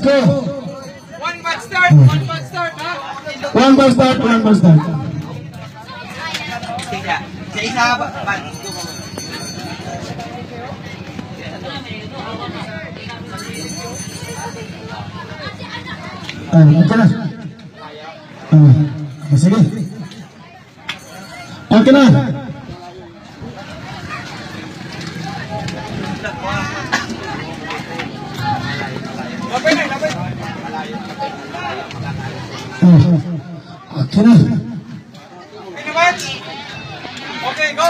Go. One bad start, one bad start, ha? One ball start, one ball start. Sa isa ba- Ah, okay na. Ah, sige. Okay na. Match? Okay, go!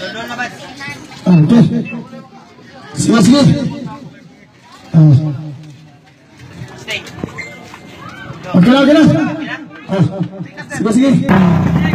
Doon doon na? Ah, okay. Sige, sige. Ah, Stay. okay na, okay na. Ah, sige, sige.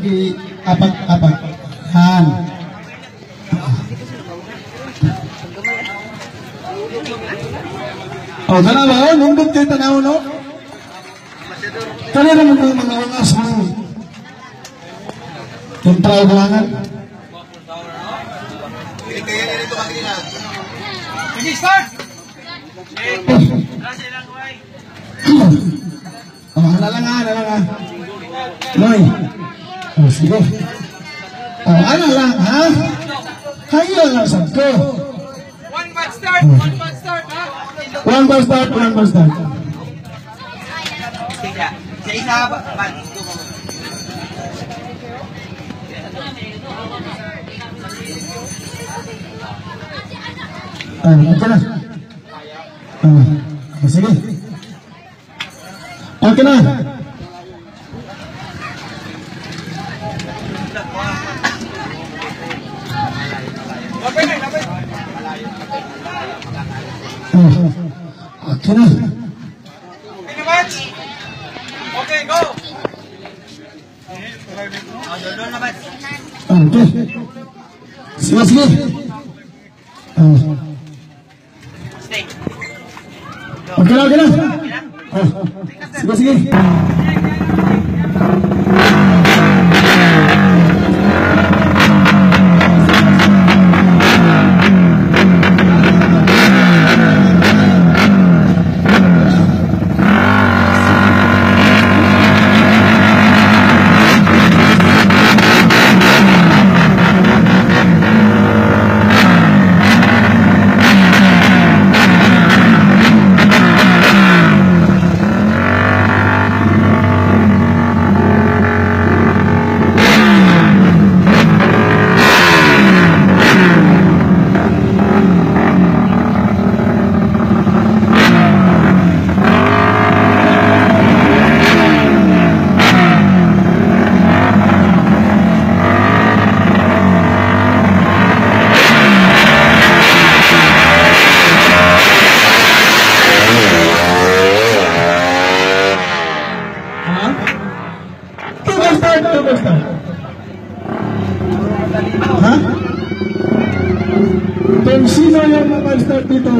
Kapag apat, apat. Han. Oh, dalawa. Oh, nunggot kayo tanaw, no? Kanina mo mga mga ungas mo. Yung start! Hala lang ha, hala lang ha. Noy. Oh, sige. Oh, ano lang ha? Hayo lang sa ko. One bad start, one bad start, ha? One ball start, one ball start. Sa isa ba- Ah, okay na. Ah, sige. Okay na. Na, match? Okay, go! Sige. Ah, Stay. okay na, okay na. Sige, sige. ¿Dónde está? ¿Ah? Don Sino ya no va a estar Tito.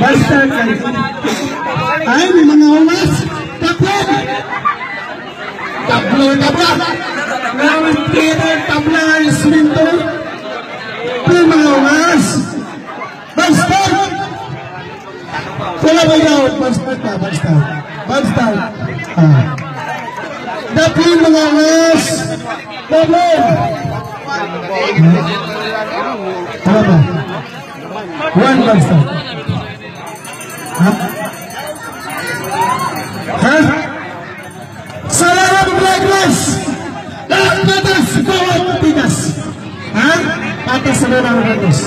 बस आई मनाउलास तबला तबला तबला मैं तेरे तबला इसमें तो One basta. Ha? Ha? Salamat Blagras! Lahat patas! Bawat tigas! Ha? Patas sa mga Blagras.